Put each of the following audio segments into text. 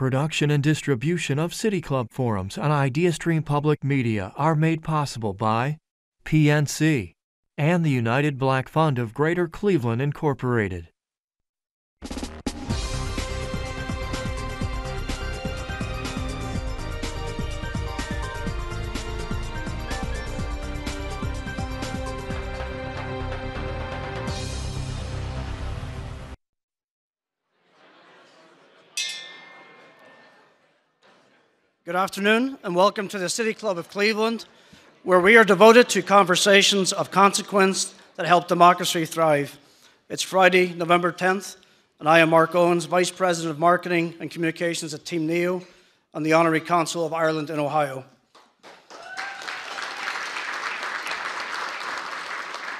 Production and distribution of City Club forums on IdeaStream Public Media are made possible by PNC and the United Black Fund of Greater Cleveland, Incorporated. Good afternoon, and welcome to the City Club of Cleveland, where we are devoted to conversations of consequence that help democracy thrive. It's Friday, November 10th, and I am Mark Owens, Vice President of Marketing and Communications at Team Neo and the Honorary Consul of Ireland in Ohio.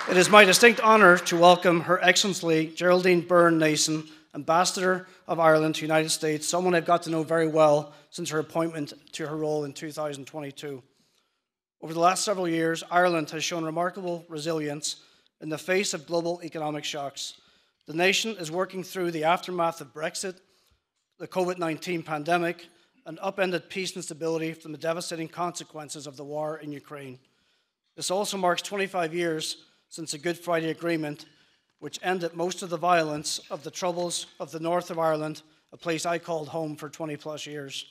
It is my distinct honor to welcome Her Excellency Geraldine Byrne Nason, Ambassador of Ireland to the United States, someone I've got to know very well since her appointment to her role in 2022. Over the last several years, Ireland has shown remarkable resilience in the face of global economic shocks. The nation is working through the aftermath of Brexit, the COVID 19 pandemic, and upended peace and stability from the devastating consequences of the war in Ukraine. This also marks 25 years since the Good Friday Agreement which ended most of the violence of the troubles of the north of Ireland, a place I called home for 20 plus years.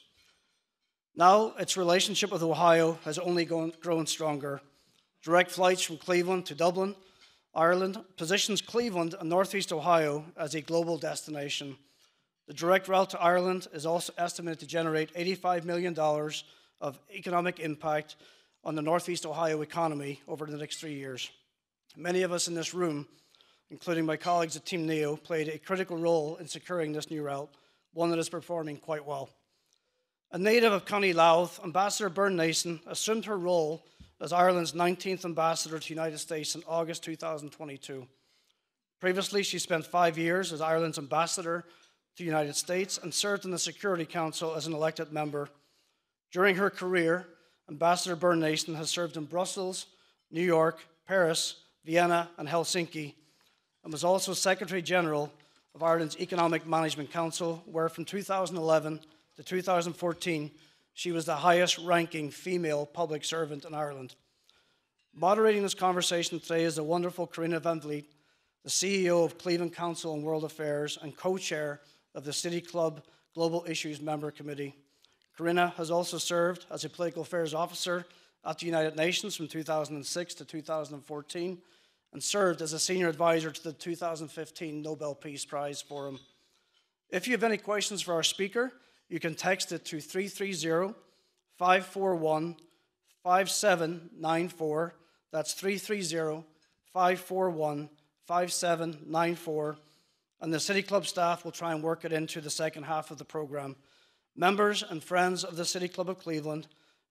Now, its relationship with Ohio has only grown stronger. Direct flights from Cleveland to Dublin, Ireland, positions Cleveland and Northeast Ohio as a global destination. The direct route to Ireland is also estimated to generate $85 million of economic impact on the Northeast Ohio economy over the next three years. Many of us in this room including my colleagues at Team NEO, played a critical role in securing this new route, one that is performing quite well. A native of County Louth, Ambassador Byrne Nason assumed her role as Ireland's 19th ambassador to the United States in August 2022. Previously, she spent five years as Ireland's ambassador to the United States and served in the Security Council as an elected member. During her career, Ambassador Byrne Nason has served in Brussels, New York, Paris, Vienna, and Helsinki, and was also Secretary General of Ireland's Economic Management Council, where from 2011 to 2014, she was the highest ranking female public servant in Ireland. Moderating this conversation today is the wonderful Karina Van Vliet, the CEO of Cleveland Council on World Affairs and co chair of the City Club Global Issues Member Committee. Karina has also served as a political affairs officer at the United Nations from 2006 to 2014 and served as a senior advisor to the 2015 Nobel Peace Prize Forum. If you have any questions for our speaker, you can text it to 330 541 5794. That's 330 541 5794. And the City Club staff will try and work it into the second half of the program. Members and friends of the City Club of Cleveland,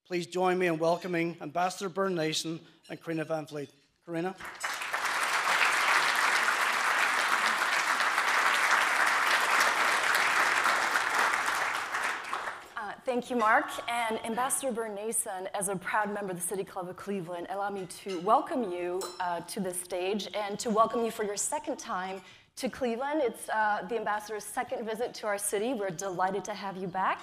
please join me in welcoming Ambassador Byrne Nason and Karina Van Vliet. Karina. Thank you, Mark. And Ambassador Byrne Nason, as a proud member of the City Club of Cleveland, allow me to welcome you uh, to this stage and to welcome you for your second time to Cleveland. It's uh, the ambassador's second visit to our city. We're delighted to have you back.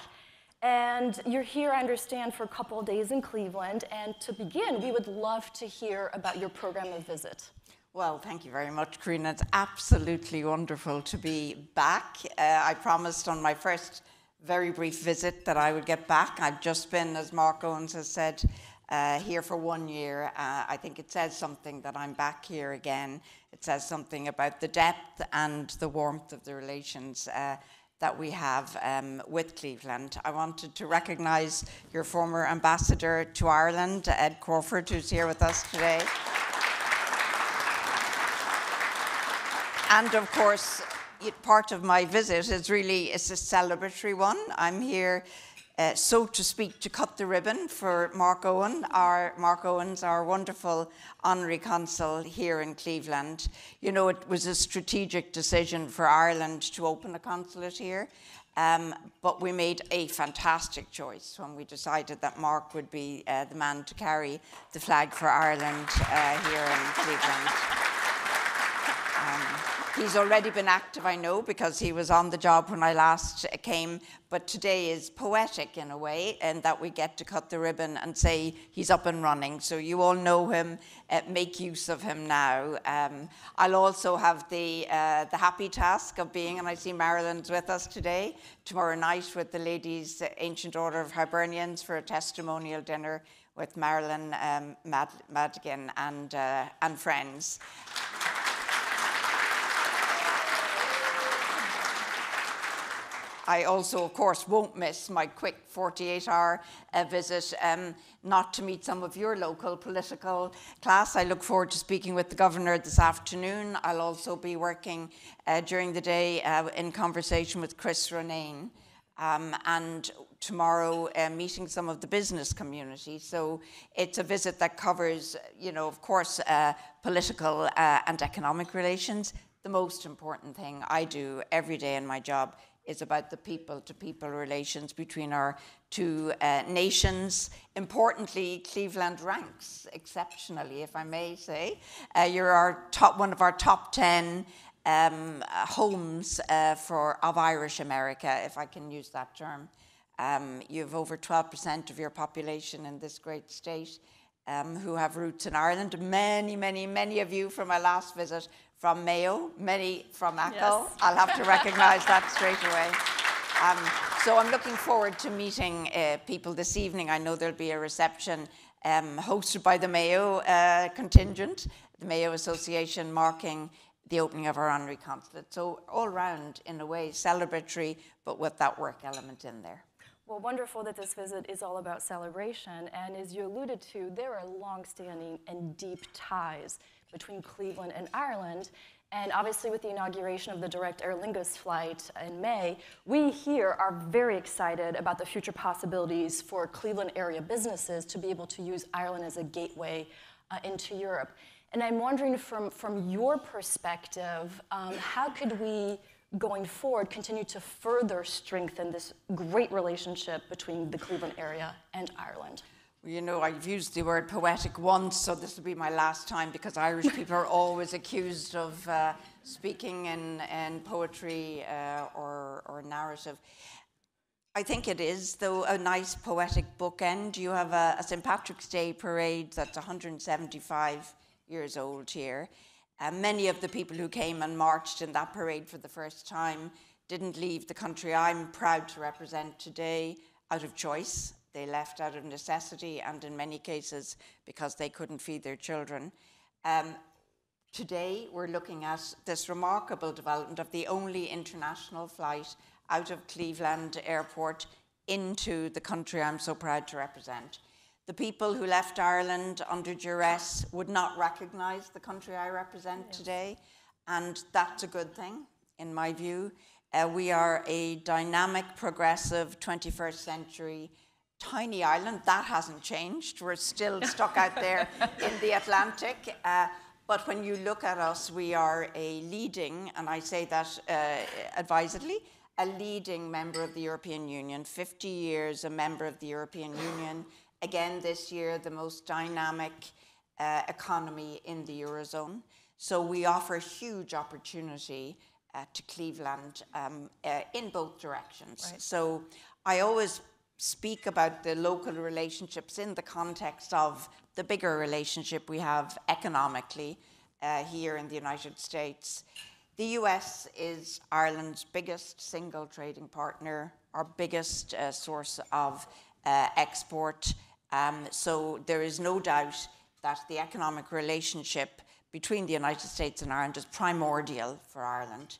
And you're here, I understand, for a couple of days in Cleveland. And to begin, we would love to hear about your program of visit. Well, thank you very much, Karina. It's absolutely wonderful to be back. Uh, I promised on my first very brief visit that I would get back. I've just been, as Mark Owens has said, uh, here for one year. Uh, I think it says something that I'm back here again. It says something about the depth and the warmth of the relations uh, that we have um, with Cleveland. I wanted to recognise your former ambassador to Ireland, Ed Crawford, who's here with us today. and of course, part of my visit is really it's a celebratory one. I'm here, uh, so to speak, to cut the ribbon for Mark Owen, our Mark Owens, our wonderful honorary consul here in Cleveland. You know, it was a strategic decision for Ireland to open a consulate here. Um, but we made a fantastic choice when we decided that Mark would be uh, the man to carry the flag for Ireland uh, here in Cleveland. Um, He's already been active, I know, because he was on the job when I last came. But today is poetic in a way, and that we get to cut the ribbon and say he's up and running. So you all know him, uh, make use of him now. Um, I'll also have the, uh, the happy task of being, and I see Marilyn's with us today, tomorrow night with the Ladies' Ancient Order of Hibernians for a testimonial dinner with Marilyn um, Mad Madigan and, uh, and friends. I also, of course, won't miss my quick 48 hour uh, visit, um, not to meet some of your local political class. I look forward to speaking with the Governor this afternoon. I'll also be working uh, during the day uh, in conversation with Chris Ronayne. Um, and tomorrow uh, meeting some of the business community. So it's a visit that covers, you know, of course, uh, political uh, and economic relations. The most important thing I do every day in my job is about the people to people relations between our two uh, nations. Importantly, Cleveland ranks exceptionally, if I may say. Uh, you're our top, one of our top 10 um, homes uh, for, of Irish America, if I can use that term. Um, you have over 12% of your population in this great state um, who have roots in Ireland. Many, many, many of you from my last visit from Mayo, many from Achill. Yes. I'll have to recognize that straight away. Um, so I'm looking forward to meeting uh, people this evening. I know there'll be a reception um, hosted by the Mayo uh, contingent, the Mayo Association, marking the opening of our honorary consulate. So all round, in a way, celebratory, but with that work element in there. Well, wonderful that this visit is all about celebration. And as you alluded to, there are long-standing and deep ties between Cleveland and Ireland. And obviously, with the inauguration of the direct Aer Lingus flight in May, we here are very excited about the future possibilities for Cleveland area businesses to be able to use Ireland as a gateway uh, into Europe. And I'm wondering from, from your perspective, um, how could we, going forward, continue to further strengthen this great relationship between the Cleveland area and Ireland? You know, I've used the word poetic once, so this will be my last time because Irish people are always accused of uh, speaking in, in poetry uh, or, or narrative. I think it is, though, a nice poetic bookend. You have a, a St. Patrick's Day parade that's 175 years old here. Uh, many of the people who came and marched in that parade for the first time didn't leave the country I'm proud to represent today out of choice. They left out of necessity and in many cases because they couldn't feed their children. Um, today we're looking at this remarkable development of the only international flight out of Cleveland Airport into the country I'm so proud to represent. The people who left Ireland under duress would not recognise the country I represent yes. today, and that's a good thing, in my view. Uh, we are a dynamic, progressive 21st century tiny island. That hasn't changed. We're still stuck out there in the Atlantic. Uh, but when you look at us, we are a leading, and I say that uh, advisedly, a leading member of the European Union, 50 years a member of the European Union. Again, this year, the most dynamic uh, economy in the Eurozone. So we offer huge opportunity uh, to Cleveland um, uh, in both directions. Right. So I always speak about the local relationships in the context of the bigger relationship we have economically uh, here in the United States. The US is Ireland's biggest single trading partner, our biggest uh, source of uh, export. Um, so there is no doubt that the economic relationship between the United States and Ireland is primordial for Ireland.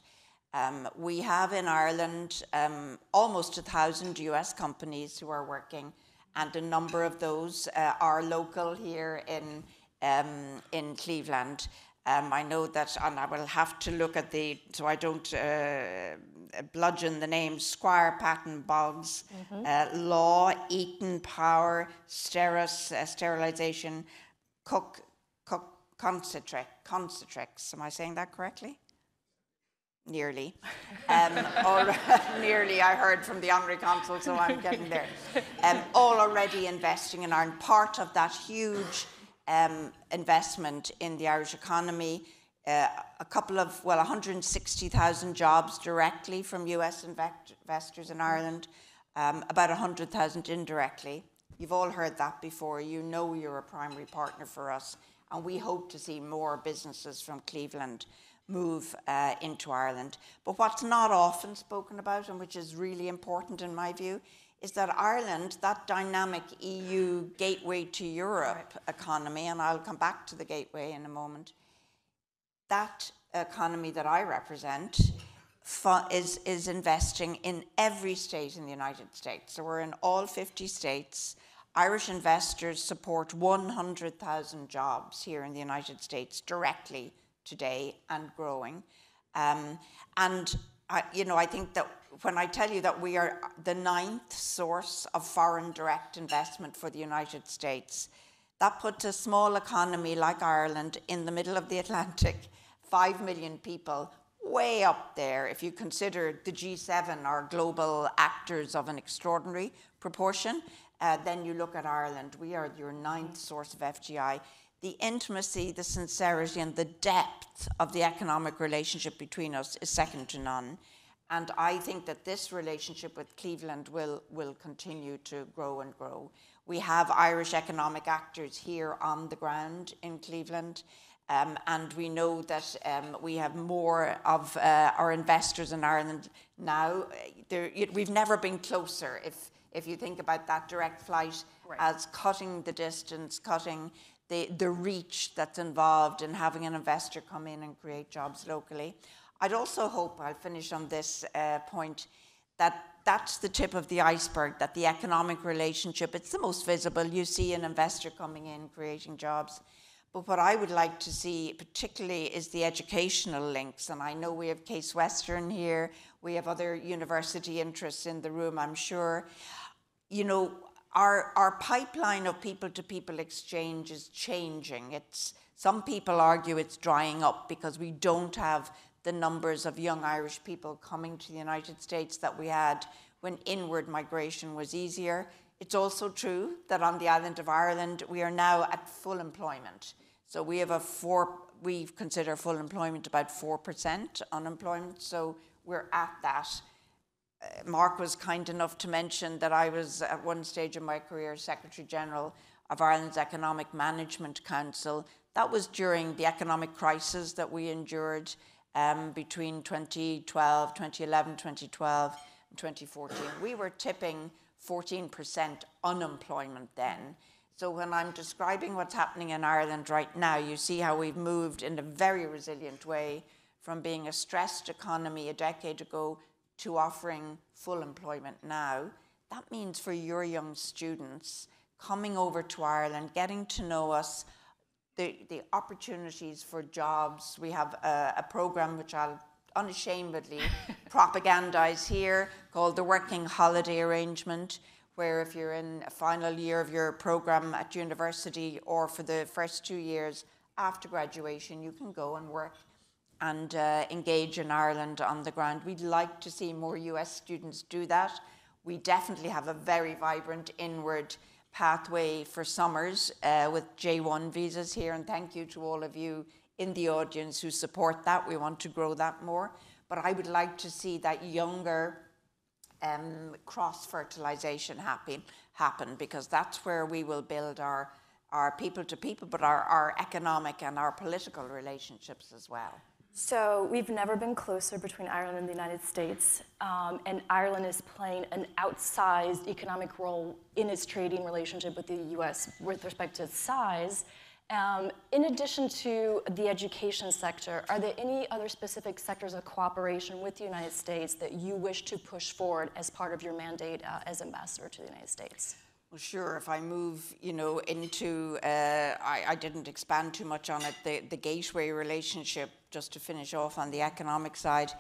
Um, we have in Ireland um, almost a thousand US companies who are working, and a number of those uh, are local here in, um, in Cleveland. Um, I know that, and I will have to look at the, so I don't uh, bludgeon the names Squire Patton Boggs, mm-hmm. uh, Law, Eaton Power, Steris, uh, Sterilization, Cook, Cook, Concentrex, Concentrex. Am I saying that correctly? Nearly. Um, all, nearly, I heard from the Honorary Consul, so I'm getting there. Um, all already investing and are part of that huge um, investment in the Irish economy. uh, a couple of, well, 160,000 jobs directly from US investors in Ireland, um, about 100,000 indirectly. You've all heard that before. You know you're a primary partner for us, and we hope to see more businesses from Cleveland move uh, into Ireland. But what's not often spoken about, and which is really important in my view, is that Ireland, that dynamic EU gateway to Europe right. economy, and I'll come back to the gateway in a moment, that economy that I represent is, is investing in every state in the United States. So we're in all 50 states. Irish investors support 100,000 jobs here in the United States directly today and growing. Um, and I, you know, I think that when I tell you that we are the ninth source of foreign direct investment for the United States, that puts a small economy like Ireland in the middle of the Atlantic, five million people, way up there if you consider the G7 are global actors of an extraordinary proportion. Uh, then you look at Ireland, we are your ninth source of FDI the intimacy, the sincerity, and the depth of the economic relationship between us is second to none. And I think that this relationship with Cleveland will, will continue to grow and grow. We have Irish economic actors here on the ground in Cleveland. Um, and we know that um, we have more of uh, our investors in Ireland now. There, we've never been closer. If if you think about that direct flight right. as cutting the distance, cutting the, the reach that's involved in having an investor come in and create jobs locally. I'd also hope, I'll finish on this uh, point, that that's the tip of the iceberg, that the economic relationship, it's the most visible. You see an investor coming in, creating jobs. But what I would like to see particularly is the educational links. And I know we have Case Western here, we have other university interests in the room, I'm sure. You know, our, our pipeline of people to people exchange is changing. It's, some people argue it's drying up because we don't have the numbers of young Irish people coming to the United States that we had when inward migration was easier. It's also true that on the island of Ireland, we are now at full employment. So we have a four, we consider full employment about 4% unemployment. So we're at that. Mark was kind enough to mention that I was at one stage in my career Secretary General of Ireland's Economic Management Council. That was during the economic crisis that we endured um, between 2012, 2011, 2012, and 2014. We were tipping 14% unemployment then. So when I'm describing what's happening in Ireland right now, you see how we've moved in a very resilient way from being a stressed economy a decade ago to offering full employment now, that means for your young students coming over to Ireland, getting to know us, the, the opportunities for jobs. We have a, a program which I'll unashamedly propagandize here called the Working Holiday Arrangement, where if you're in a final year of your program at university or for the first two years after graduation, you can go and work and uh, engage in Ireland on the ground. We'd like to see more US students do that. We definitely have a very vibrant inward pathway for summers uh, with J1 visas here, and thank you to all of you in the audience who support that. We want to grow that more. But I would like to see that younger um, cross fertilization happen, happen because that's where we will build our, our people to people, but our, our economic and our political relationships as well. So we've never been closer between Ireland and the United States, um, and Ireland is playing an outsized economic role in its trading relationship with the U.S. with respect to its size. Um, in addition to the education sector, are there any other specific sectors of cooperation with the United States that you wish to push forward as part of your mandate uh, as ambassador to the United States? Well, sure. If I move, you know, into, uh, I, I, didn't expand too much on it, the, the gateway relationship, just to finish off on the economic side.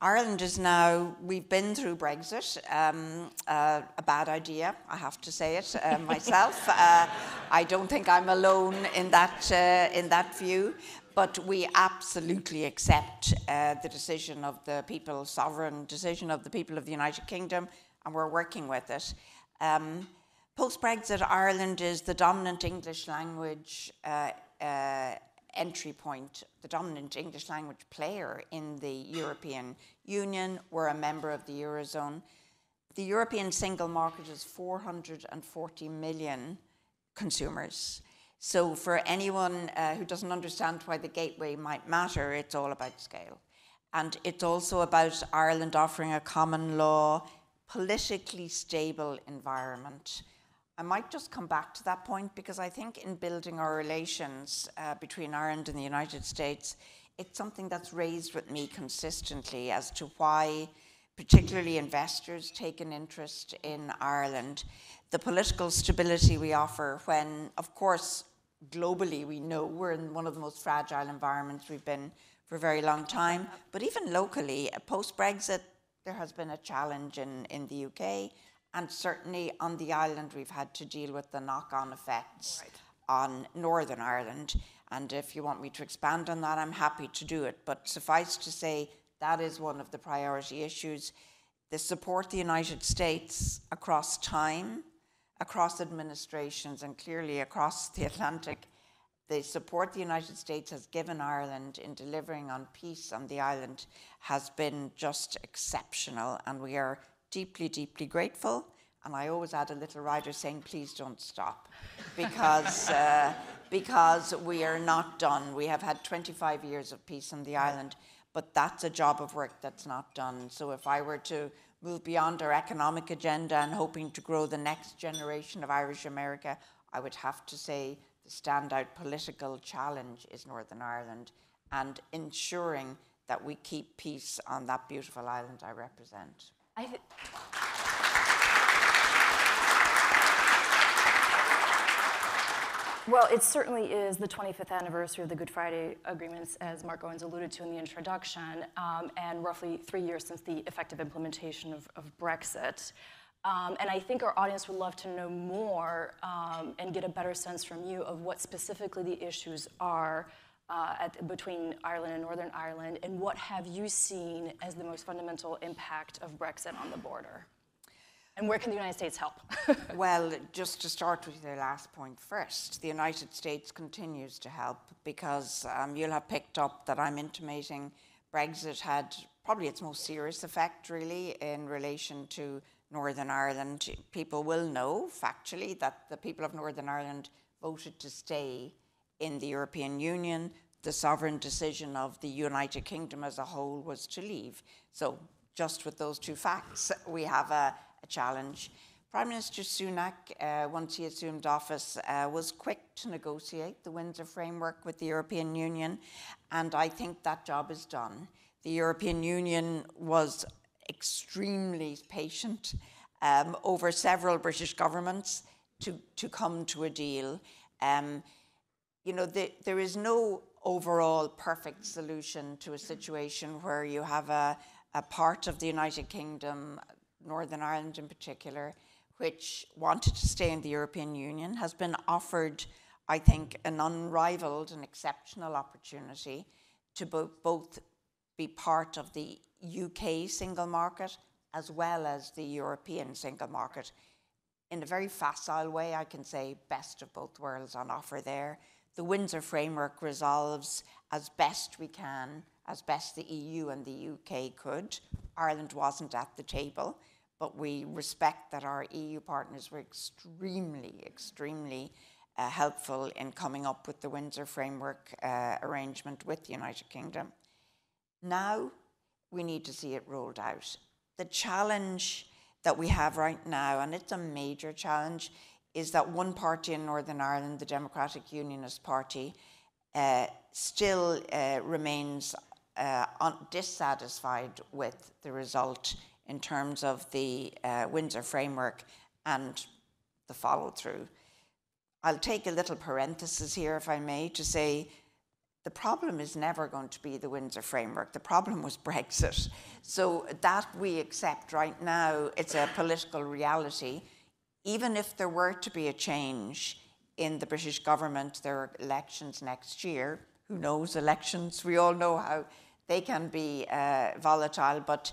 Ireland is now, we've been through Brexit, um, uh, a bad idea, I have to say it uh, myself. uh, I don't think I'm alone in that, uh, in that view, but we absolutely accept uh, the decision of the people, sovereign decision of the people of the United Kingdom, and we're working with it. Um, Post Brexit, Ireland is the dominant English language uh, uh, entry point, the dominant English language player in the European Union. We're a member of the Eurozone. The European single market is 440 million consumers. So, for anyone uh, who doesn't understand why the gateway might matter, it's all about scale. And it's also about Ireland offering a common law, politically stable environment. I might just come back to that point because I think in building our relations uh, between Ireland and the United States, it's something that's raised with me consistently as to why, particularly investors, take an interest in Ireland. The political stability we offer, when, of course, globally we know we're in one of the most fragile environments we've been for a very long time, but even locally, post Brexit, there has been a challenge in, in the UK and certainly on the island, we've had to deal with the knock on effects right. on Northern Ireland. And if you want me to expand on that, I'm happy to do it. But suffice to say, that is one of the priority issues. The support the United States across time, across administrations, and clearly across the Atlantic, the support the United States has given Ireland in delivering on peace on the island has been just exceptional. And we are deeply, deeply grateful. And I always add a little rider saying, please don't stop, because, uh, because we are not done. We have had 25 years of peace on the island, but that's a job of work that's not done. So if I were to move beyond our economic agenda and hoping to grow the next generation of Irish America, I would have to say the standout political challenge is Northern Ireland and ensuring that we keep peace on that beautiful island I represent. I th- well, it certainly is the 25th anniversary of the Good Friday Agreements, as Mark Owens alluded to in the introduction, um, and roughly three years since the effective implementation of, of Brexit. Um, and I think our audience would love to know more um, and get a better sense from you of what specifically the issues are uh, at, between Ireland and Northern Ireland, and what have you seen as the most fundamental impact of Brexit on the border? And where can the United States help? well, just to start with the last point first, the United States continues to help because um, you'll have picked up that I'm intimating Brexit had probably its most serious effect, really, in relation to Northern Ireland. People will know factually that the people of Northern Ireland voted to stay in the European Union. The sovereign decision of the United Kingdom as a whole was to leave. So, just with those two facts, we have a, a challenge. Prime Minister Sunak, uh, once he assumed office, uh, was quick to negotiate the Windsor Framework with the European Union, and I think that job is done. The European Union was extremely patient um, over several British governments to, to come to a deal. Um, you know, the, there is no overall perfect solution to a situation where you have a, a part of the United Kingdom, Northern Ireland in particular, which wanted to stay in the European Union, has been offered, I think, an unrivaled and exceptional opportunity to bo- both be part of the UK single market as well as the European single market. In a very facile way, I can say best of both worlds on offer there the Windsor Framework resolves as best we can, as best the EU and the UK could. Ireland wasn't at the table, but we respect that our EU partners were extremely, extremely uh, helpful in coming up with the Windsor Framework uh, arrangement with the United Kingdom. Now we need to see it rolled out. The challenge that we have right now, and it's a major challenge, is that one party in Northern Ireland, the Democratic Unionist Party, uh, still uh, remains uh, dissatisfied with the result in terms of the uh, Windsor framework and the follow through. I'll take a little parenthesis here, if I may, to say the problem is never going to be the Windsor framework. The problem was Brexit. So that we accept right now, it's a political reality even if there were to be a change in the British government, there are elections next year. Who knows elections? We all know how they can be uh, volatile. But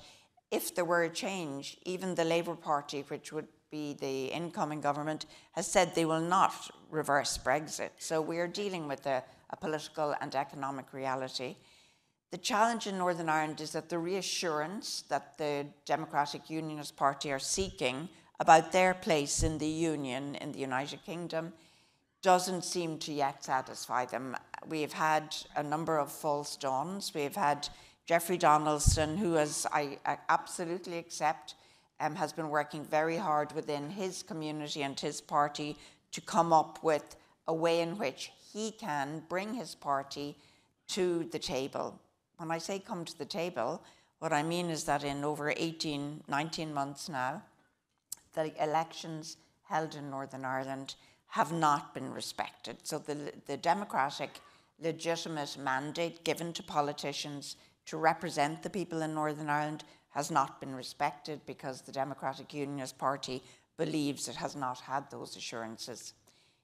if there were a change, even the Labour Party, which would be the incoming government, has said they will not reverse Brexit. So we are dealing with a, a political and economic reality. The challenge in Northern Ireland is that the reassurance that the Democratic Unionist Party are seeking about their place in the Union in the United Kingdom doesn't seem to yet satisfy them. We've had a number of false dawns. We've had Jeffrey Donaldson, who, as I, absolutely accept, um, has been working very hard within his community and his party to come up with a way in which he can bring his party to the table. When I say come to the table, what I mean is that in over 18, 19 months now, the elections held in Northern Ireland have not been respected. So the, the democratic legitimate mandate given to politicians to represent the people in Northern Ireland has not been respected because the Democratic Unionist Party believes it has not had those assurances.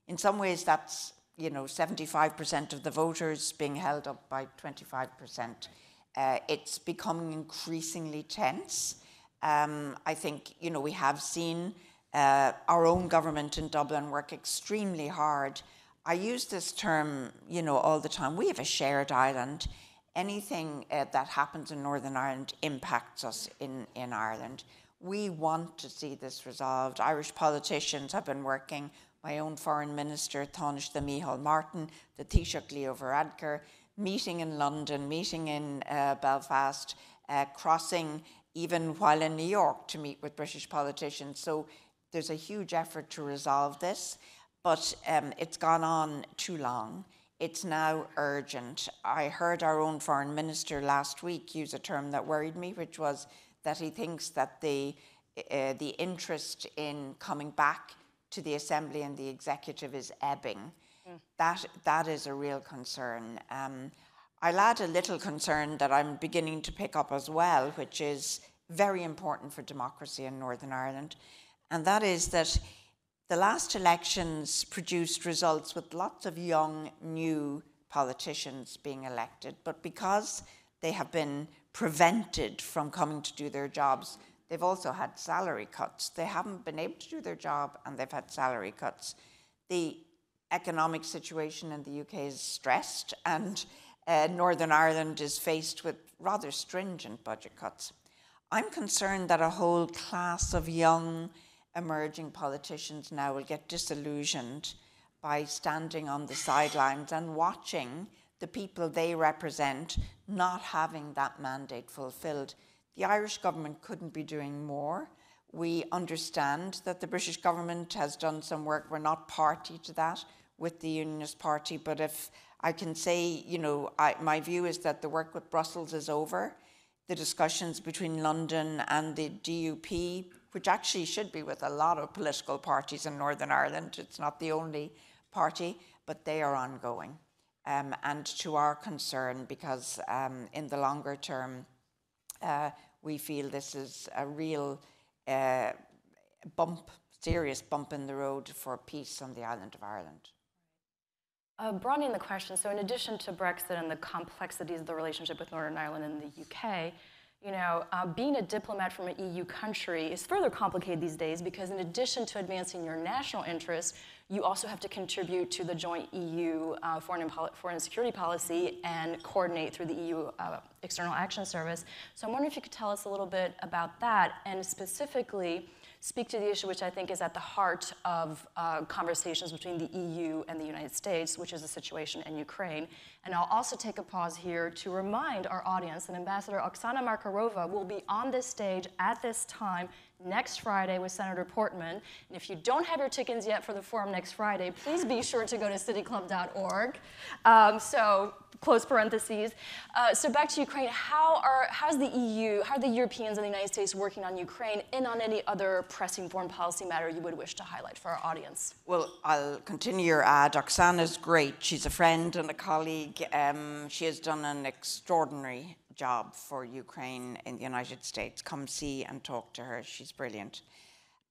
In some ways, that's you know 75% of the voters being held up by 25%. Uh, it's becoming increasingly tense. Um, I think you know we have seen uh, our own government in Dublin work extremely hard. I use this term, you know, all the time. We have a shared island. Anything uh, that happens in Northern Ireland impacts us in, in Ireland. We want to see this resolved. Irish politicians have been working. My own foreign minister, Tánaiste Micheál Martin, the Taoiseach Leo Varadkar, meeting in London, meeting in uh, Belfast, uh, crossing even while in New York to meet with British politicians. So there's a huge effort to resolve this, but um, it's gone on too long. It's now urgent. I heard our own foreign minister last week use a term that worried me, which was that he thinks that the uh, the interest in coming back to the assembly and the executive is ebbing. Mm. That that is a real concern. Um, I'll add a little concern that I'm beginning to pick up as well, which is very important for democracy in Northern Ireland and that is that the last elections produced results with lots of young, new politicians being elected, but because they have been prevented from coming to do their jobs, they've also had salary cuts. They haven't been able to do their job and they've had salary cuts. The economic situation in the UK is stressed, and uh, Northern Ireland is faced with rather stringent budget cuts. I'm concerned that a whole class of young, emerging politicians now will get disillusioned by standing on the sidelines and watching the people they represent not having that mandate fulfilled. The Irish government couldn't be doing more. We understand that the British government has done some work. We're not party to that with the Unionist Party, but if I can say, you know, I, my view is that the work with Brussels is over. The discussions between London and the DUP which actually should be with a lot of political parties in Northern Ireland. It's not the only party, but they are ongoing. Um, and to our concern, because um, in the longer term, uh, we feel this is a real uh, bump, serious bump in the road for peace on the island of Ireland. Uh, broadening the question, so in addition to Brexit and the complexities of the relationship with Northern Ireland and the UK, you know, uh, being a diplomat from an EU country is further complicated these days because in addition to advancing your national interests, you also have to contribute to the joint EU uh, foreign, and foreign security policy and coordinate through the EU uh, External Action Service. So I'm wondering if you could tell us a little bit about that and specifically speak to the issue which I think is at the heart of uh, conversations between the EU and the United States, which is the situation in Ukraine. And I'll also take a pause here to remind our audience that Ambassador Oksana Markarova will be on this stage at this time next Friday with Senator Portman. And if you don't have your tickets yet for the forum next Friday, please be sure to go to cityclub.org. Um, so close parentheses. Uh, so back to Ukraine, how are how's the EU, how are the Europeans and the United States working on Ukraine and on any other pressing foreign policy matter you would wish to highlight for our audience? Well, I'll continue your ad. Oksana's great. She's a friend and a colleague. Um, she has done an extraordinary job for Ukraine in the United States. Come see and talk to her. She's brilliant.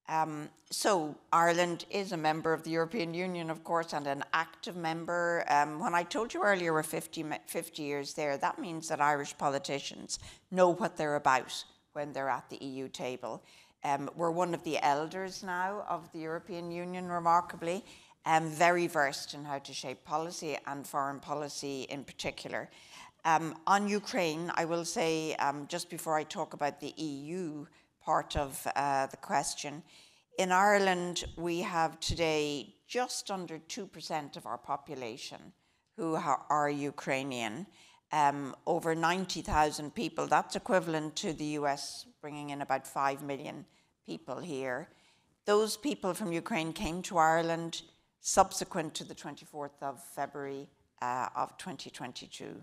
Um, so Ireland is a member of the European Union, of course, and an active member. Um, when I told you earlier we're 50, 50 years there, that means that Irish politicians know what they're about when they're at the EU table. Um, we're one of the elders now of the European Union, remarkably. Um, very versed in how to shape policy and foreign policy in particular. Um, on Ukraine, I will say, um, just before I talk about the EU part of uh, the question, in Ireland, we have today just under 2% of our population who are Ukrainian. Um, over 90,000 people. That's equivalent to the US bringing in about 5 million people here. Those people from Ukraine came to Ireland subsequent to the 24th of February uh, of 2022.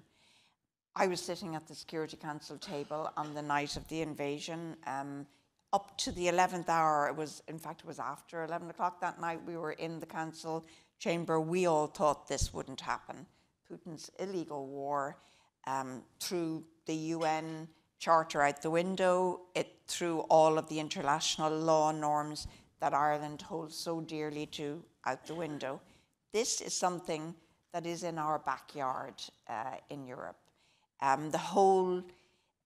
I was sitting at the Security Council table on the night of the invasion. Um, up to the 11th hour, it was, in fact, it was after 11 o'clock that night, we were in the council chamber. We all thought this wouldn't happen. Putin's illegal war um, threw the UN Charter out the window, it threw all of the international law norms that Ireland holds so dearly to out the window. This is something that is in our backyard uh, in Europe. Um, the whole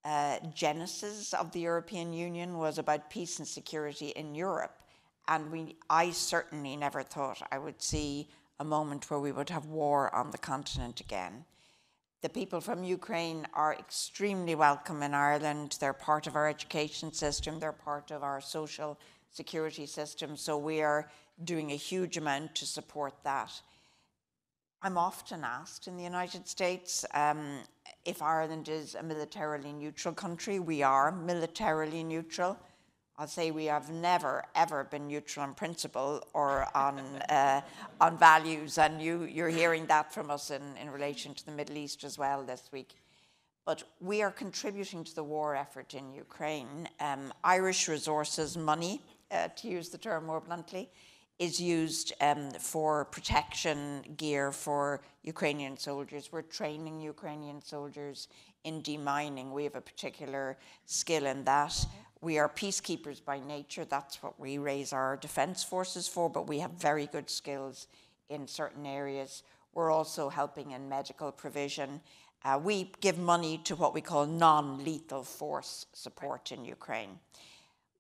uh, genesis of the European Union was about peace and security in Europe. And we, I certainly never thought I would see a moment where we would have war on the continent again. The people from Ukraine are extremely welcome in Ireland. They're part of our education system, they're part of our social security system. So we are doing a huge amount to support that. I'm often asked in the United States um, if Ireland is a militarily neutral country. We are militarily neutral. I'll say we have never, ever been neutral on principle or on, uh, on values, and you, you're hearing that from us in, in relation to the Middle East as well this week. But we are contributing to the war effort in Ukraine. Um, Irish resources, money, uh, to use the term more bluntly, is used um, for protection gear for Ukrainian soldiers. We're training Ukrainian soldiers in demining. We have a particular skill in that. We are peacekeepers by nature. That's what we raise our defence forces for, but we have very good skills in certain areas. We're also helping in medical provision. Uh, we give money to what we call non lethal force support in Ukraine.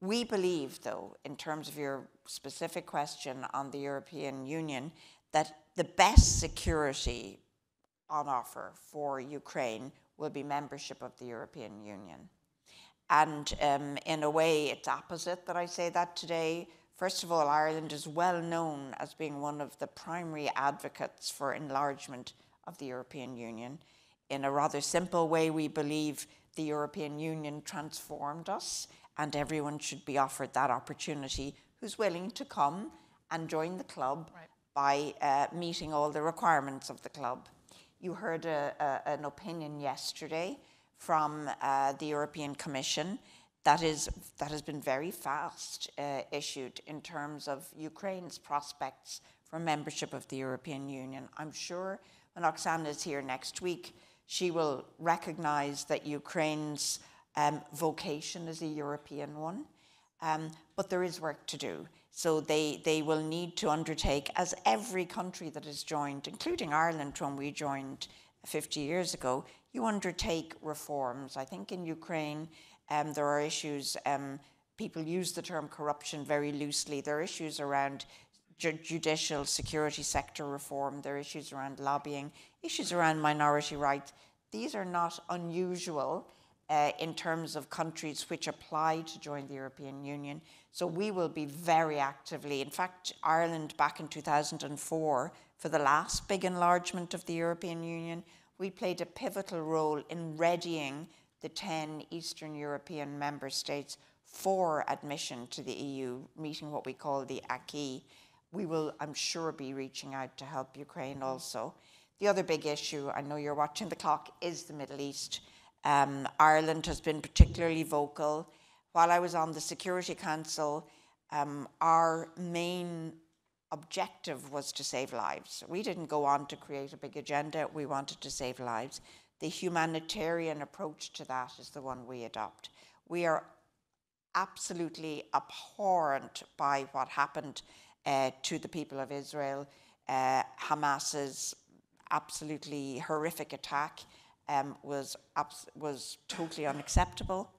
We believe, though, in terms of your specific question on the European Union, that the best security on offer for Ukraine will be membership of the European Union. And um, in a way, it's opposite that I say that today. First of all, Ireland is well known as being one of the primary advocates for enlargement of the European Union. In a rather simple way, we believe the European Union transformed us and everyone should be offered that opportunity who's willing to come and join the club right. by uh, meeting all the requirements of the club. You heard a, a, an opinion yesterday from uh, the European Commission that is that has been very fast uh, issued in terms of Ukraine's prospects for membership of the European Union. I'm sure when Oksana is here next week, she will recognise that Ukraine's um, vocation is a European one, um, but there is work to do. So they, they will need to undertake, as every country that has joined, including Ireland when we joined 50 years ago, you undertake reforms. I think in Ukraine um, there are issues, um, people use the term corruption very loosely. There are issues around ju- judicial security sector reform, there are issues around lobbying, issues around minority rights. These are not unusual uh, in terms of countries which apply to join the European Union. So we will be very actively, in fact, Ireland back in 2004, for the last big enlargement of the European Union, we played a pivotal role in readying the 10 Eastern European member states for admission to the EU, meeting what we call the acquis. We will, I'm sure, be reaching out to help Ukraine also. The other big issue, I know you're watching the clock, is the Middle East. Um, Ireland has been particularly vocal. While I was on the Security Council, um, our main objective was to save lives. We didn't go on to create a big agenda, we wanted to save lives. The humanitarian approach to that is the one we adopt. We are absolutely abhorrent by what happened uh, to the people of Israel, uh, Hamas's absolutely horrific attack um, was, was totally unacceptable.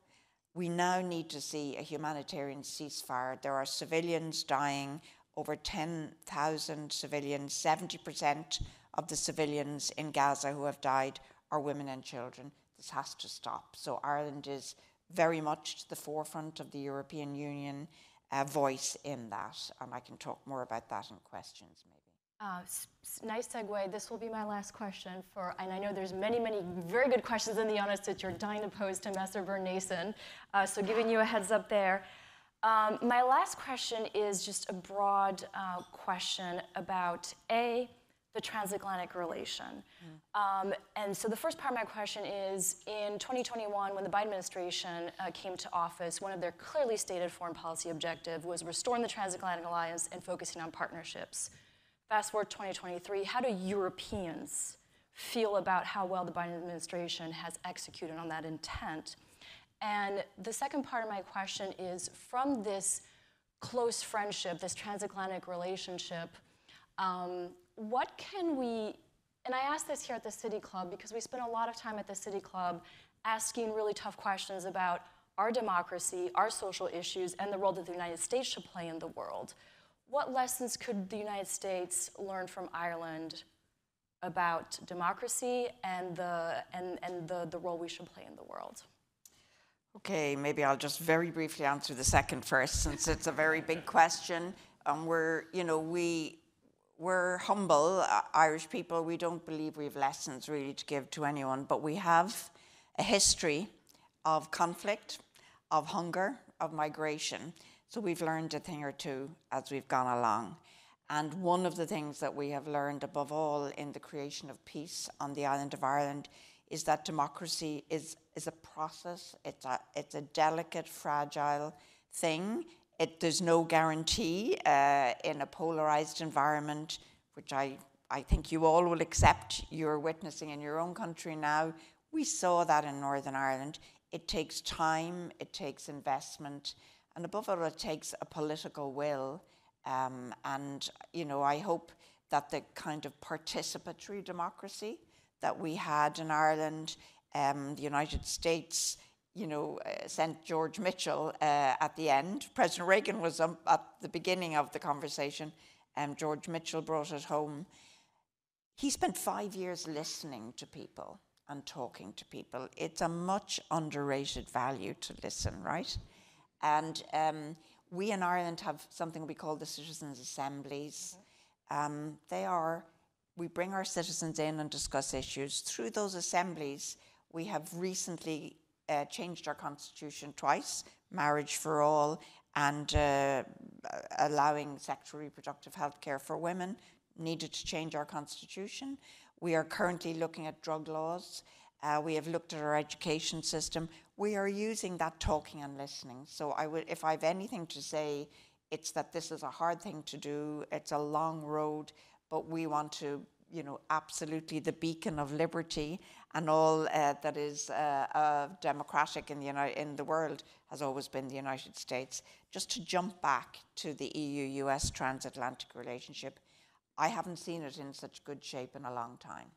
We now need to see a humanitarian ceasefire. There are civilians dying over 10,000 civilians, 70% of the civilians in Gaza who have died are women and children. This has to stop. So Ireland is very much to the forefront of the European Union uh, voice in that, and I can talk more about that in questions maybe. Uh, nice segue. This will be my last question for, and I know there's many, many very good questions in the audience that you're dying to pose to Ambassador Byrne-Nason. Uh, so giving you a heads up there. Um, my last question is just a broad uh, question about A, the transatlantic relation. Mm. Um, and so the first part of my question is in 2021, when the Biden administration uh, came to office, one of their clearly stated foreign policy objective was restoring the transatlantic alliance and focusing on partnerships. Fast forward 2023, how do Europeans feel about how well the Biden administration has executed on that intent? And the second part of my question is from this close friendship, this transatlantic relationship, um, what can we, and I ask this here at the City Club because we spend a lot of time at the City Club asking really tough questions about our democracy, our social issues, and the role that the United States should play in the world. What lessons could the United States learn from Ireland about democracy and the, and, and the, the role we should play in the world? Okay, maybe I'll just very briefly answer the second first, since it's a very big question. Um, we're, you know, we, we're humble, uh, Irish people. We don't believe we have lessons really to give to anyone, but we have a history of conflict, of hunger, of migration. So we've learned a thing or two as we've gone along. And one of the things that we have learned above all in the creation of peace on the island of Ireland is that democracy is, is a process, it's a, it's a delicate, fragile thing. It, there's no guarantee uh, in a polarized environment, which I, I think you all will accept you're witnessing in your own country now. We saw that in Northern Ireland. It takes time, it takes investment, and above all, it takes a political will. Um, and, you know, I hope that the kind of participatory democracy that we had in Ireland. Um, the United States, you know, uh, sent George Mitchell uh, at the end. President Reagan was um, at the beginning of the conversation. and George Mitchell brought it home. He spent five years listening to people and talking to people. It's a much underrated value to listen, right? And um, we in Ireland have something we call the citizens' assemblies. Mm-hmm. they are we bring our citizens in and discuss issues. Through those assemblies, we have recently uh, changed our constitution twice marriage for all and uh, allowing sexual reproductive health care for women. Needed to change our constitution. We are currently looking at drug laws. Uh, we have looked at our education system. We are using that talking and listening. So, I would, if I have anything to say, it's that this is a hard thing to do. It's a long road, but we want to, you know, absolutely the beacon of liberty and all uh, that is uh, democratic in the, United, in the world has always been the United States. Just to jump back to the EU US transatlantic relationship, I haven't seen it in such good shape in a long time.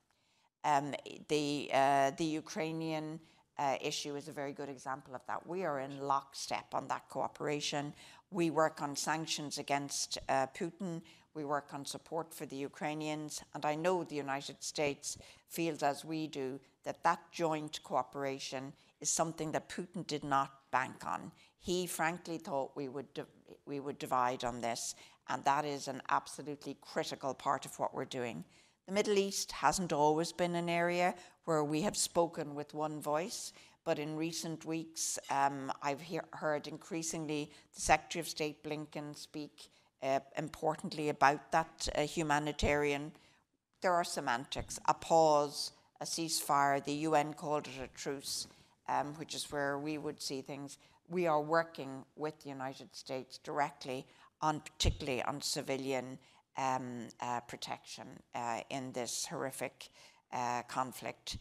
Um, the, uh, the Ukrainian uh, issue is a very good example of that. We are in lockstep on that cooperation. We work on sanctions against uh, Putin. We work on support for the Ukrainians. And I know the United States feels, as we do, that that joint cooperation is something that Putin did not bank on. He frankly thought we would, we would divide on this. And that is an absolutely critical part of what we're doing. The Middle East hasn't always been an area where we have spoken with one voice, but in recent weeks, um, I've he- heard increasingly the Secretary of State Blinken speak uh, importantly about that uh, humanitarian. There are semantics, a pause, a ceasefire. The UN called it a truce, um, which is where we would see things. We are working with the United States directly on, particularly on civilian um, uh, protection uh, in this horrific uh, conflict.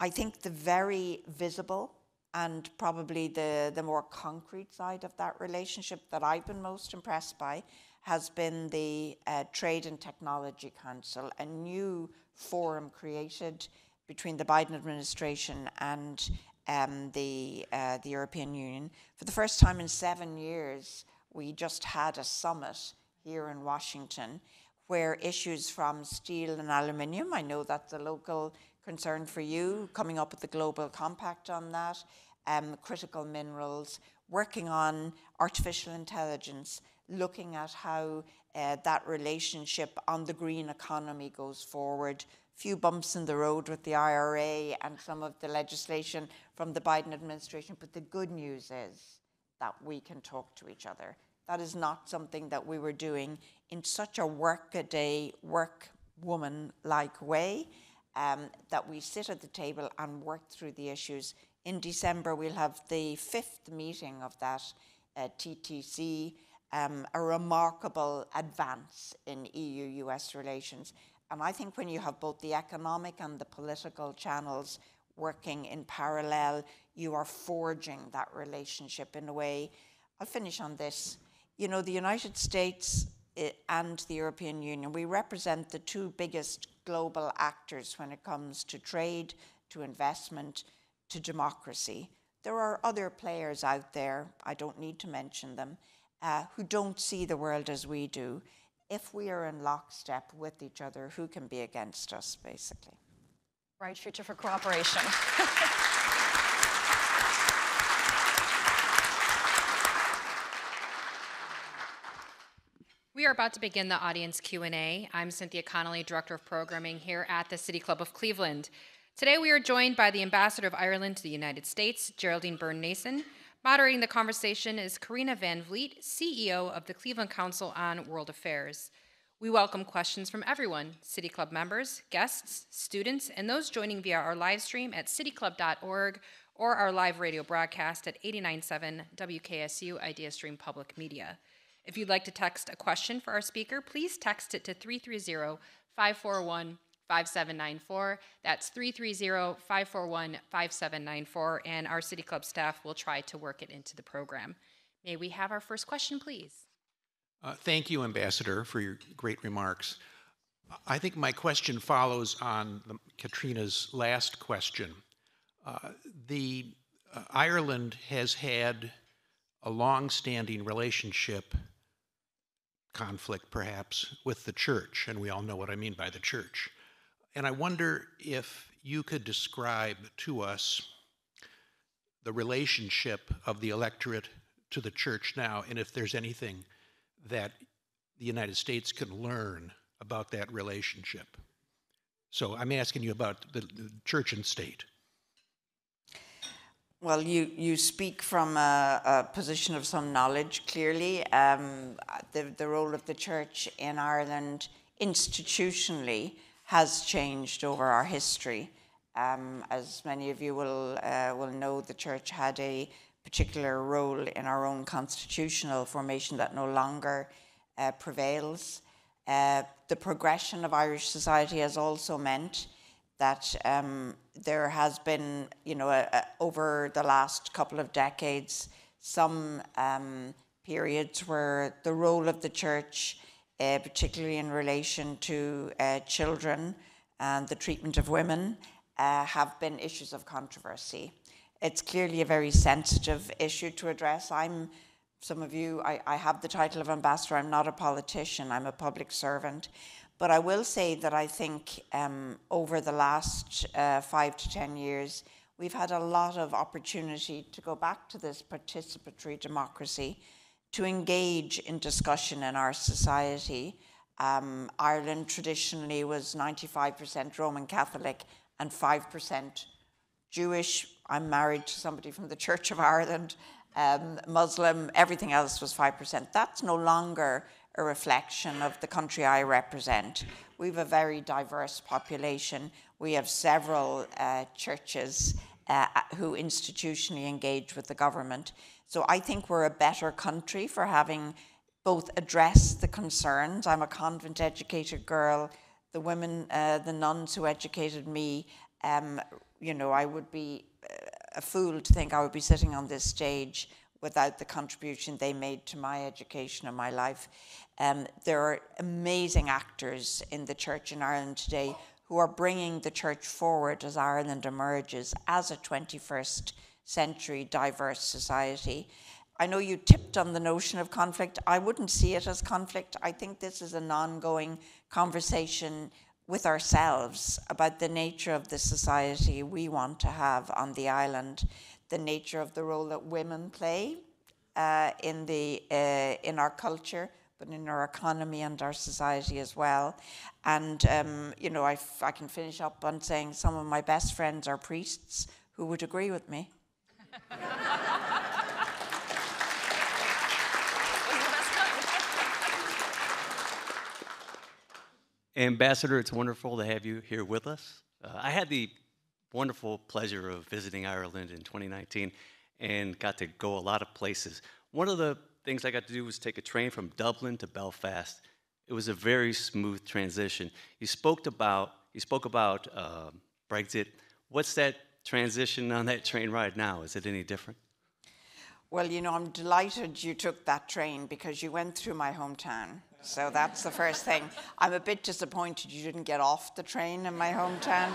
I think the very visible and probably the, the more concrete side of that relationship that I've been most impressed by has been the uh, Trade and Technology Council, a new forum created between the Biden administration and um, the, uh, the European Union. For the first time in seven years, we just had a summit here in Washington, where issues from steel and aluminium, I know that's a local concern for you, coming up with the Global Compact on that, um, critical minerals, working on artificial intelligence, looking at how uh, that relationship on the green economy goes forward. Few bumps in the road with the IRA and some of the legislation from the Biden administration, but the good news is that we can talk to each other. That is not something that we were doing in such a work-a-day, work woman-like way. Um, that we sit at the table and work through the issues. In December, we'll have the fifth meeting of that uh, TTC um, a remarkable advance in EU US relations. And I think when you have both the economic and the political channels working in parallel, you are forging that relationship in a way. I'll finish on this. You know, the United States eh, and the European Union, we represent the two biggest global actors when it comes to trade, to investment, to democracy. There are other players out there, I don't need to mention them, uh, who don't see the world as we do, if we are in lockstep with each other, who can be against us, basically? Right future for cooperation. We are about to begin the audience Q&A. I'm Cynthia Connolly, Director of Programming here at the City Club of Cleveland. Today we are joined by the Ambassador of Ireland to the United States, Geraldine Byrne Nason, Moderating the conversation is Karina Van Vliet, CEO of the Cleveland Council on World Affairs. We welcome questions from everyone City Club members, guests, students, and those joining via our live stream at cityclub.org or our live radio broadcast at 897 WKSU Idea Stream Public Media. If you'd like to text a question for our speaker, please text it to 330 541 5794. That's 330 541 5794, and our City Club staff will try to work it into the program. May we have our first question, please? Uh, thank you, Ambassador, for your great remarks. I think my question follows on the, Katrina's last question. Uh, the uh, Ireland has had a long-standing relationship, conflict perhaps, with the church, and we all know what I mean by the church. And I wonder if you could describe to us the relationship of the electorate to the church now, and if there's anything that the United States can learn about that relationship. So I'm asking you about the, the church and state. Well, you, you speak from a, a position of some knowledge, clearly. Um, the, the role of the church in Ireland institutionally has changed over our history. Um, as many of you will, uh, will know, the church had a particular role in our own constitutional formation that no longer uh, prevails. Uh, the progression of Irish society has also meant that um, there has been, you know, a, a, over the last couple of decades, some um, periods where the role of the church uh, particularly in relation to uh, children and the treatment of women, uh, have been issues of controversy. It's clearly a very sensitive issue to address. I'm, some of you, I, I have the title of ambassador. I'm not a politician, I'm a public servant. But I will say that I think um, over the last uh, five to 10 years, we've had a lot of opportunity to go back to this participatory democracy to engage in discussion in our society. Um, Ireland traditionally was 95% Roman Catholic and 5% Jewish. I'm married to somebody from the Church of Ireland, um, Muslim, everything else was 5%. That's no longer a reflection of the country I represent. We have a very diverse population. We have several uh, churches uh, who institutionally engage with the government. So I think we're a better country for having both addressed the concerns. I'm a convent educated girl. The women, uh, the nuns who educated me, um, you know, I would be uh, a fool to think I would be sitting on this stage without the contribution they made to my education and my life. Um, there are amazing actors in the church in Ireland today who are bringing the church forward as Ireland emerges as a 21st century diverse society. I know you tipped on the notion of conflict. I wouldn't see it as conflict. I think this is an ongoing conversation with ourselves about the nature of the society we want to have on the island, the nature of the role that women play uh, in, the, uh, in our culture, but in our economy and our society as well. And, um, you know, I, I can finish up on saying some of my best friends are priests who would agree with me. Ambassador, it's wonderful to have you here with us. Uh, I had the wonderful pleasure of visiting Ireland in 2019 and got to go a lot of places. One of the things I got to do was take a train from Dublin to Belfast. It was a very smooth transition. You spoke about you spoke about uh, Brexit. What's that transition on that train ride now? Is it any different? Well, you know, I'm delighted you took that train because you went through my hometown. So that's the first thing. I'm a bit disappointed you didn't get off the train in my hometown.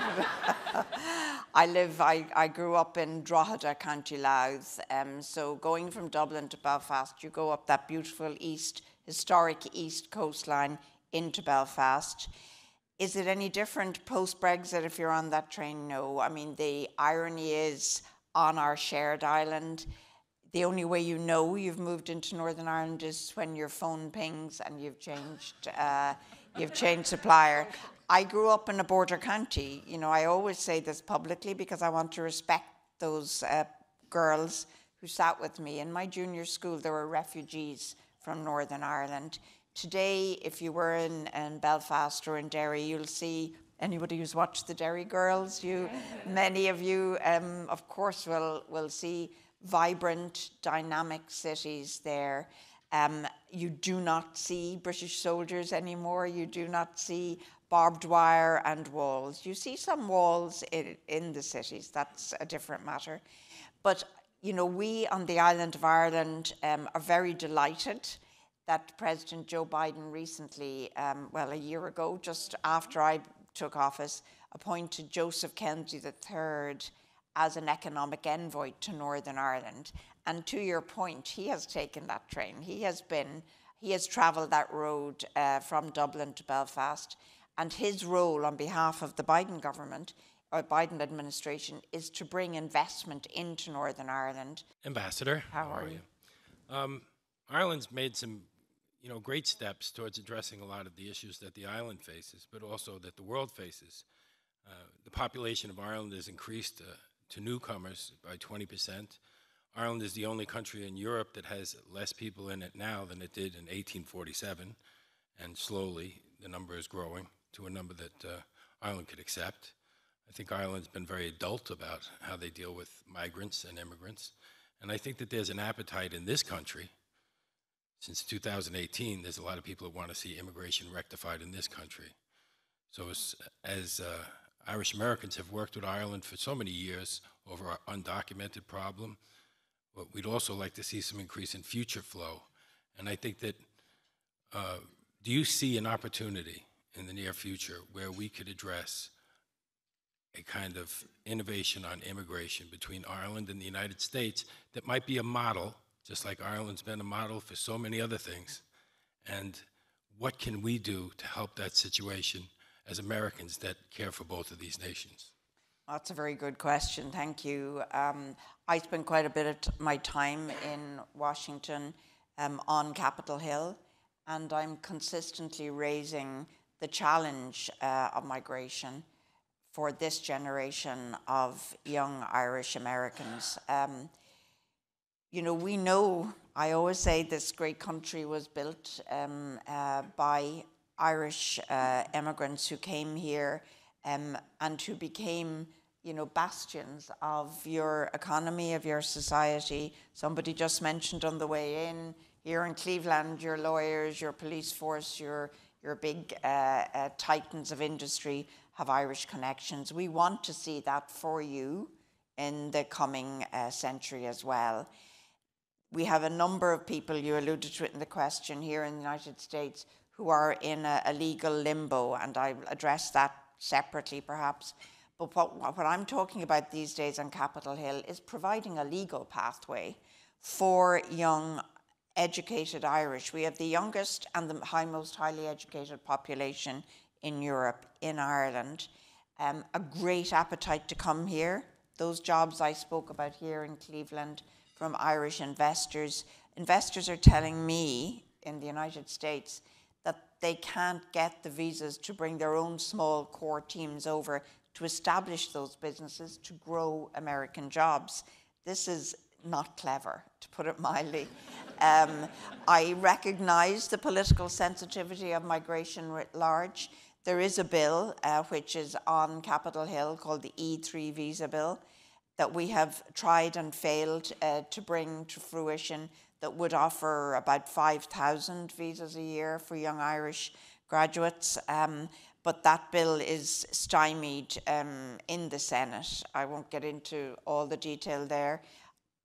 I live, I, I grew up in Drogheda, County Louth. Um, so going from Dublin to Belfast, you go up that beautiful east, historic east coastline into Belfast. Is it any different post Brexit if you're on that train? No. I mean, the irony is on our shared island the only way you know you've moved into Northern Ireland is when your phone pings and you've changed, uh, you've changed supplier. I grew up in a border county. You know, I always say this publicly because I want to respect those uh, girls who sat with me. In my junior school, there were refugees from Northern Ireland. Today, if you were in, in Belfast or in Derry, you'll see anybody who's watched the Derry Girls. You, many of you, um, of course, will will see vibrant, dynamic cities there. Um, you do not see British soldiers anymore. You do not see barbed wire and walls. You see some walls in, in the cities. That's a different matter. But, you know, we on the island of Ireland um, are very delighted that President Joe Biden recently, um, well, a year ago, just after I took office, appointed Joseph Kennedy III as an economic envoy to Northern Ireland. And to your point, he has taken that train. He has been, he has travelled that road uh, from Dublin to Belfast. And his role on behalf of the Biden government or Biden administration is to bring investment into Northern Ireland. Ambassador, how, how are, are, you? Um, Ireland's made some, you know, great steps towards addressing a lot of the issues that the island faces, but also that the world faces. Uh, the population of Ireland has increased uh, to newcomers by 20%. Ireland is the only country in Europe that has less people in it now than it did in 1847, and slowly the number is growing to a number that uh, Ireland could accept. I think Ireland's been very adult about how they deal with migrants and immigrants, and I think that there's an appetite in this country. Since 2018, there's a lot of people who want to see immigration rectified in this country. So as, as uh, Irish Americans have worked with Ireland for so many years over our undocumented problem, but we'd also like to see some increase in future flow. And I think that, uh, do you see an opportunity in the near future where we could address a kind of innovation on immigration between Ireland and the United States that might be a model, just like Ireland's been a model for so many other things? And what can we do to help that situation as Americans that care for both of these nations? That's a very good question. Thank you. Um, I spend quite a bit of my time in Washington um, on Capitol Hill, and I'm consistently raising the challenge uh, of migration for this generation of young Irish Americans. Um, you know, we know, I always say this great country was built um, uh, by Irish uh, immigrants who came here um, and who became, you know, bastions of your economy, of your society. Somebody just mentioned on the way in here in Cleveland, your lawyers, your police force, your your big uh, uh, titans of industry have Irish connections. We want to see that for you in the coming uh, century as well. We have a number of people, you alluded to it in the question, here in the United States who are in a, a legal limbo, and I'll address that separately perhaps. But what, what I'm talking about these days on Capitol Hill is providing a legal pathway for young educated Irish. We have the youngest and the high, most highly educated population in Europe, in Ireland. Um, a great appetite to come here. Those jobs I spoke about here in Cleveland from Irish investors. Investors are telling me in the United States they can't get the visas to bring their own small core teams over to establish those businesses to grow American jobs. This is not clever, to put it mildly. Um, I recognize the political sensitivity of migration writ large. There is a bill uh, which is on Capitol Hill called the E3 visa bill that we have tried and failed uh, to bring to fruition that would offer about 5,000 visas a year for young Irish graduates. Um, but that bill is stymied um, in the Senate. I won't get into all the detail there.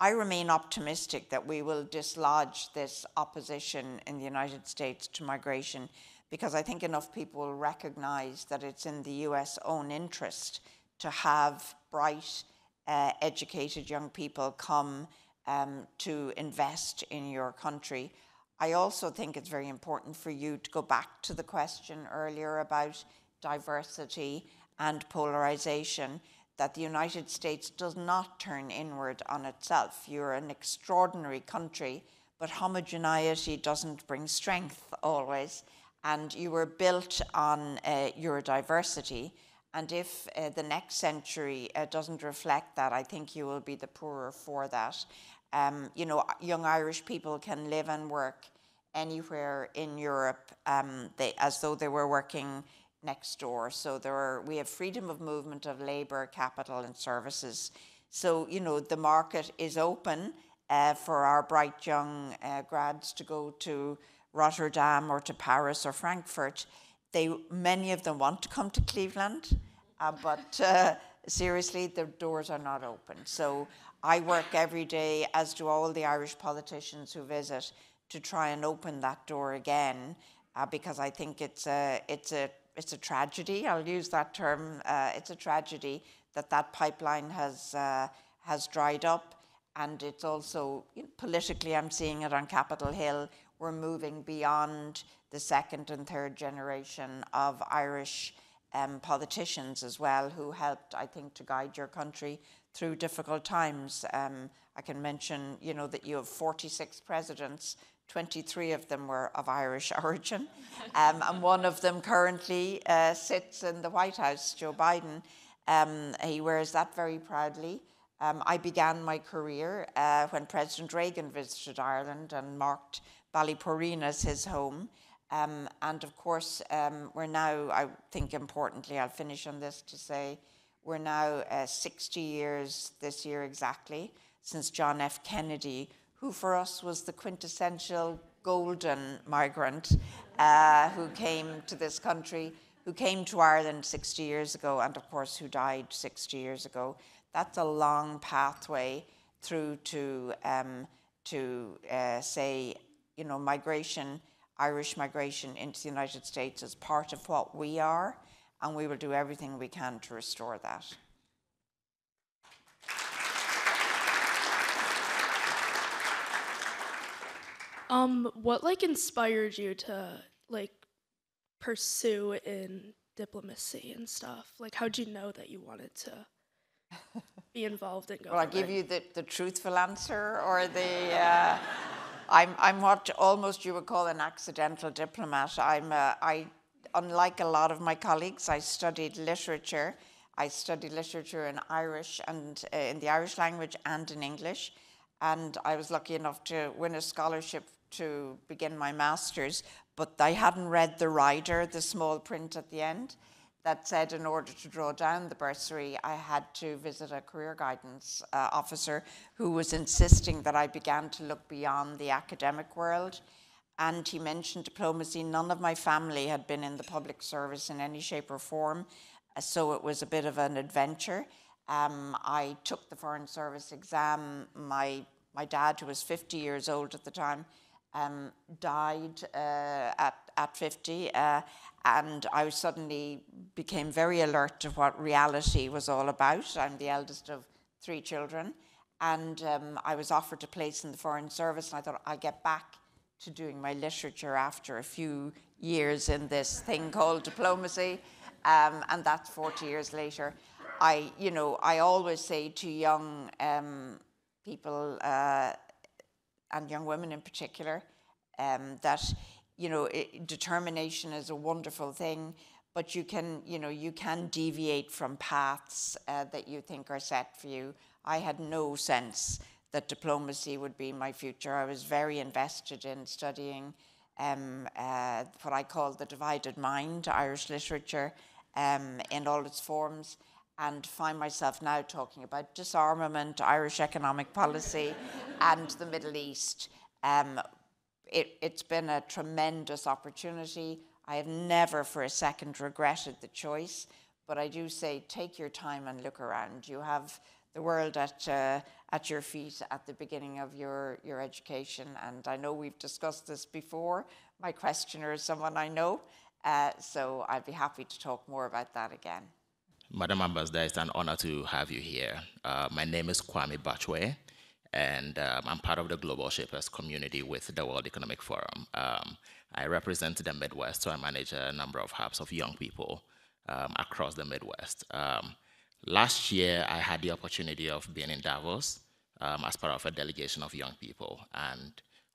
I remain optimistic that we will dislodge this opposition in the United States to migration because I think enough people will recognize that it's in the US own interest to have bright, uh, educated young people come um, to invest in your country. I also think it's very important for you to go back to the question earlier about diversity and polarization that the United States does not turn inward on itself. You're an extraordinary country, but homogeneity doesn't bring strength always. And you were built on uh, your diversity. And if uh, the next century uh, doesn't reflect that, I think you will be the poorer for that. Um, you know, young Irish people can live and work anywhere in Europe um, they, as though they were working next door. So there are, we have freedom of movement of labour, capital, and services. So, you know, the market is open uh, for our bright young uh, grads to go to Rotterdam or to Paris or Frankfurt. They, many of them want to come to Cleveland, uh, but uh, seriously, the doors are not open. So I work every day, as do all the Irish politicians who visit, to try and open that door again, uh, because I think it's a, it's a it's a tragedy. I'll use that term. Uh, it's a tragedy that that pipeline has uh, has dried up, and it's also you know, politically. I'm seeing it on Capitol Hill. We're moving beyond the second and third generation of Irish um, politicians as well, who helped, I think, to guide your country through difficult times. Um, I can mention, you know, that you have 46 presidents 23 of them were of Irish origin, um, and one of them currently uh, sits in the White House, Joe Biden. Um, he wears that very proudly. Um, I began my career uh, when President Reagan visited Ireland and marked Ballyporeen as his home. Um, and of course, um, we're now, I think importantly, I'll finish on this to say, we're now uh, 60 years this year exactly since John F. Kennedy who for us was the quintessential golden migrant uh, who came to this country, who came to Ireland 60 years ago, and of course, who died 60 years ago. That's a long pathway through to, um, to uh, say, you know, migration, Irish migration into the United States as part of what we are, and we will do everything we can to restore that. Um, what like inspired you to like pursue in diplomacy and stuff? Like, how'd you know that you wanted to be involved in government? Well, I give you the, the truthful answer or the. Uh, I'm, I'm what almost you would call an accidental diplomat. I'm a, I, unlike a lot of my colleagues, I studied literature. I studied literature in Irish and uh, in the Irish language and in English. And I was lucky enough to win a scholarship to begin my master's, but I hadn't read the rider, the small print at the end, that said in order to draw down the bursary, I had to visit a career guidance uh, officer who was insisting that I began to look beyond the academic world. And he mentioned diplomacy. None of my family had been in the public service in any shape or form, uh, so it was a bit of an adventure. Um, I took the Foreign Service exam. My, my dad, who was 50 years old at the time, um, died uh, at, at 50, uh, and I suddenly became very alert to what reality was all about. I'm the eldest of three children, And um, I was offered a place in the Foreign Service, and I thought I'll get back to doing my literature after a few years in this thing called diplomacy, um, and that's 40 years later. I, you know, I always say to young um, people uh, and young women in particular um, that, you know, it, determination is a wonderful thing, but you can, you know, you can deviate from paths uh, that you think are set for you. I had no sense that diplomacy would be my future. I was very invested in studying um, uh, what I call the divided mind, Irish literature um, in all its forms, and find myself now talking about disarmament, Irish economic policy, and the Middle East. Um, it, it's been a tremendous opportunity. I have never for a second regretted the choice, but I do say take your time and look around. You have the world at, uh, at your feet at the beginning of your, your education. And I know we've discussed this before. My questioner is someone I know, uh, so I'd be happy to talk more about that again. Madam Ambassador, it's an honor to have you here. Uh, my name is Kwame Bachwe, and um, I'm part of the Global Shapers community with the World Economic Forum. Um, I represent the Midwest, so I manage a number of hubs of young people um, across the Midwest. Um, Last year, I had the opportunity of being in Davos um, as part of a delegation of young people. And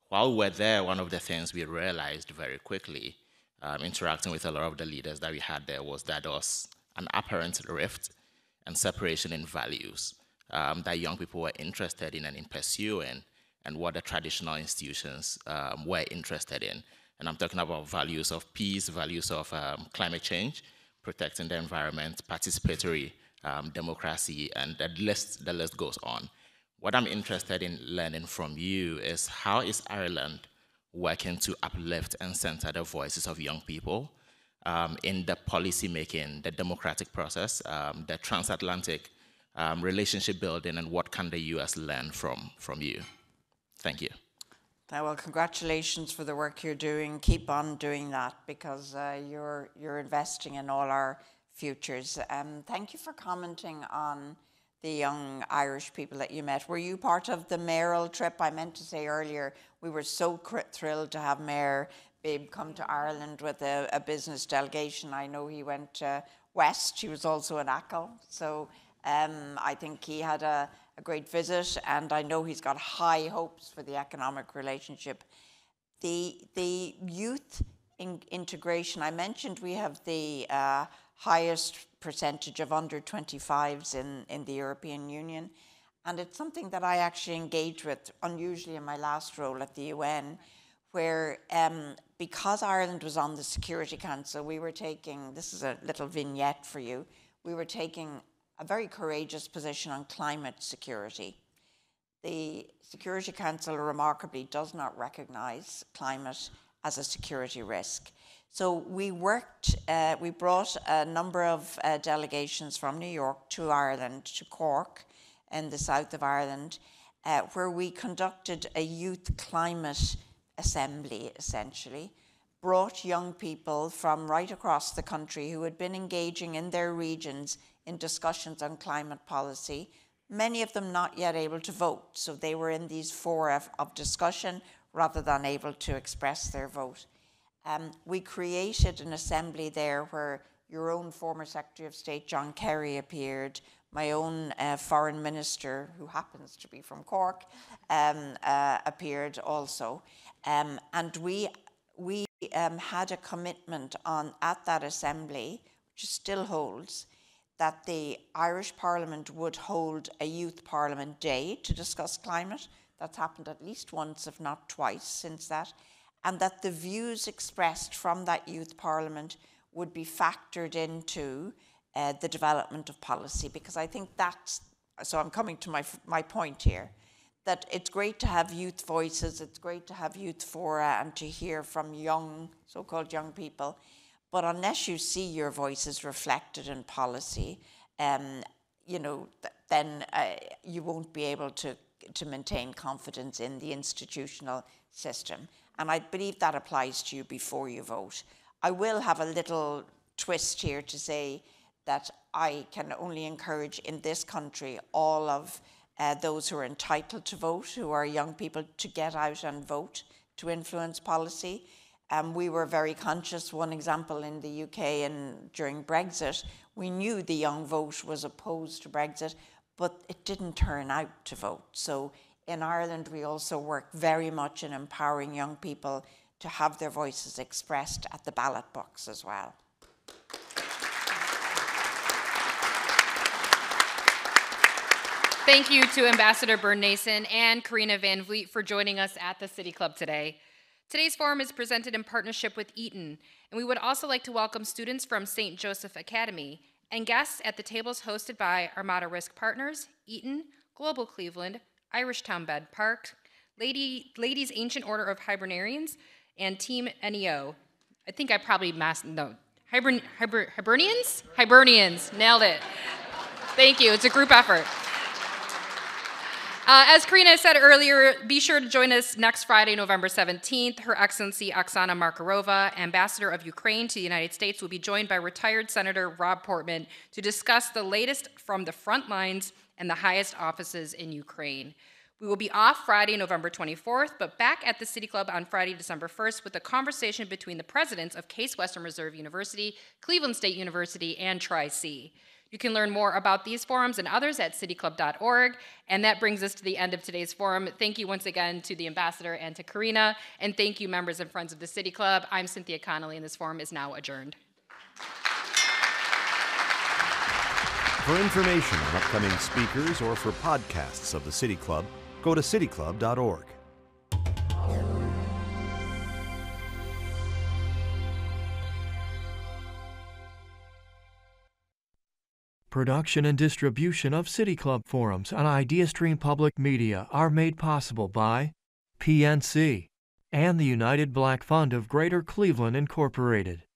while we were there, one of the things we realized very quickly, um, interacting with a lot of the leaders that we had there, was that there was an apparent rift and separation in values um, that young people were interested in and in pursuing, and what the traditional institutions um, were interested in. And I'm talking about values of peace, values of um, climate change, protecting the environment, participatory um, democracy, and the list, the list goes on. What I'm interested in learning from you is how is Ireland working to uplift and center the voices of young people um, in the policy making, the democratic process, um, the transatlantic um, relationship building, and what can the U.S. learn from, from you? Thank you. Well, congratulations for the work you're doing. Keep on doing that because uh, you're, you're investing in all our futures. Um, thank you for commenting on the young Irish people that you met. Were you part of the mayoral trip? I meant to say earlier, we were so thrilled to have Mayor Bibb come to Ireland with a, a business delegation. I know he went uh, west. He was also in Achill. So um, I think he had a, a, great visit, and I know he's got high hopes for the economic relationship. The, the youth in integration, I mentioned we have the uh, highest percentage of under 25s in, in the European Union. And it's something that I actually engaged with unusually in my last role at the UN, where um, because Ireland was on the Security Council, we were taking this is a little vignette for you we were taking a very courageous position on climate security. The Security Council remarkably does not recognize climate as a security risk. So we worked, uh, we brought a number of uh, delegations from New York to Ireland, to Cork in the south of Ireland, uh, where we conducted a youth climate assembly essentially, brought young people from right across the country who had been engaging in their regions in discussions on climate policy, many of them not yet able to vote. So they were in these fora of, of discussion rather than able to express their vote. Um, we created an assembly there where your own former Secretary of State, John Kerry, appeared, my own uh, foreign minister, who happens to be from Cork, um, uh, appeared also. Um, and we, we um, had a commitment on at that assembly, which still holds, that the Irish Parliament would hold a youth parliament day to discuss climate. That's happened at least once, if not twice, since that and that the views expressed from that youth parliament would be factored into uh, the development of policy because I think that's so I'm coming to my my point here that it's great to have youth voices it's great to have youth fora and to hear from young so-called young people but unless you see your voices reflected in policy um, you know th then uh, you won't be able to to maintain confidence in the institutional system and I believe that applies to you before you vote. I will have a little twist here to say that I can only encourage in this country all of uh, those who are entitled to vote, who are young people, to get out and vote to influence policy. Um, we were very conscious. One example in the UK and during Brexit, we knew the young vote was opposed to Brexit, but it didn't turn out to vote. So in Ireland, we also work very much in empowering young people to have their voices expressed at the ballot box as well. Thank you to Ambassador Byrne Nason and Karina Van Vliet for joining us at the City Club today. Today's forum is presented in partnership with Eaton, and we would also like to welcome students from St. Joseph Academy and guests at the tables hosted by Armada Risk Partners, Eaton, Global Cleveland, Irishtown Bend Park, Lady, Ladies Ancient Order of Hibernarians, and Team NEO. I think I probably mass no Hibern, Hiber, Hibernians? Hibernians, nailed it. Thank you. It's a group effort. Uh, as Karina said earlier, be sure to join us next Friday, November 17th. Her Excellency Oksana Markarova, Ambassador of Ukraine to the United States, will be joined by retired Senator Rob Portman to discuss the latest from the front lines and the highest offices in Ukraine. We will be off Friday, November 24th, but back at the City Club on Friday, December 1st with a conversation between the presidents of Case Western Reserve University, Cleveland State University, and Tri-C. You can learn more about these forums and others at cityclub.org. And that brings us to the end of today's forum. Thank you once again to the ambassador and to Karina. And thank you, members and friends of the City Club. I'm Cynthia Connolly, and this forum is now adjourned. For information on upcoming speakers or for podcasts of the City Club, go to cityclub.org. Production and distribution of City Club forums on IdeaStream Public Media are made possible by PNC and the United Black Fund of Greater Cleveland Incorporated.